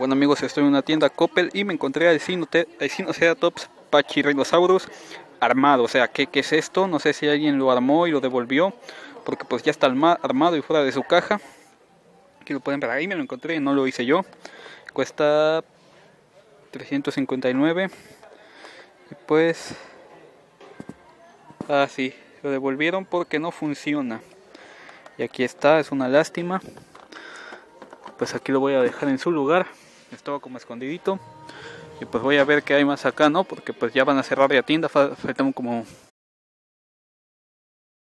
Bueno amigos, estoy en una tienda Coppel y me encontré al Sinoceratops Pachyrhinosaurus armado. O sea, ¿qué, ¿qué, es esto? No sé si alguien lo armó y lo devolvió, porque pues ya está armado y fuera de su caja. Aquí lo pueden ver, ahí me lo encontré, no lo hice yo. Cuesta 359. Y pues... Ah, sí, lo devolvieron porque no funciona. Y aquí está, es una lástima. Pues aquí lo voy a dejar en su lugar estaba como escondidito. Y pues voy a ver qué hay más acá no porque pues ya van a cerrar la tienda faltan como